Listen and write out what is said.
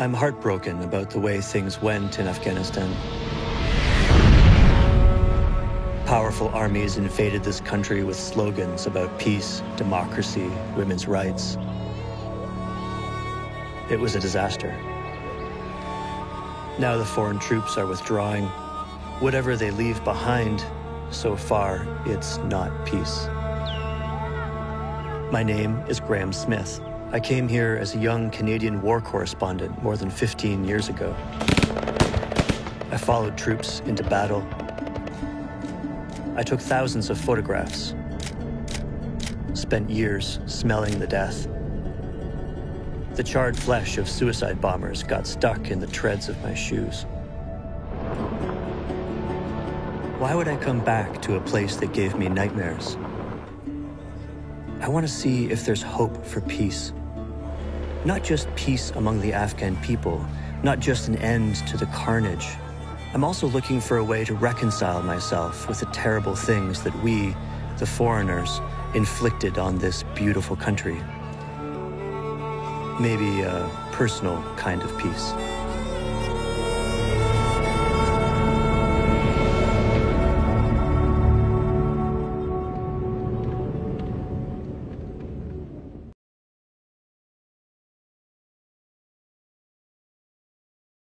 I'm heartbroken about the way things went in Afghanistan. Powerful armies invaded this country with slogans about peace, democracy, women's rights. It was a disaster. Now the foreign troops are withdrawing. Whatever they leave behind, so far, it's not peace. My name is Graeme Smith. I came here as a young Canadian war correspondent more than 15 years ago. I followed troops into battle. I took thousands of photographs. Spent years smelling the death. The charred flesh of suicide bombers got stuck in the treads of my shoes. Why would I come back to a place that gave me nightmares? I want to see if there's hope for peace. Not just peace among the Afghan people, not just an end to the carnage. I'm also looking for a way to reconcile myself with the terrible things that we, the foreigners, inflicted on this beautiful country. Maybe a personal kind of peace.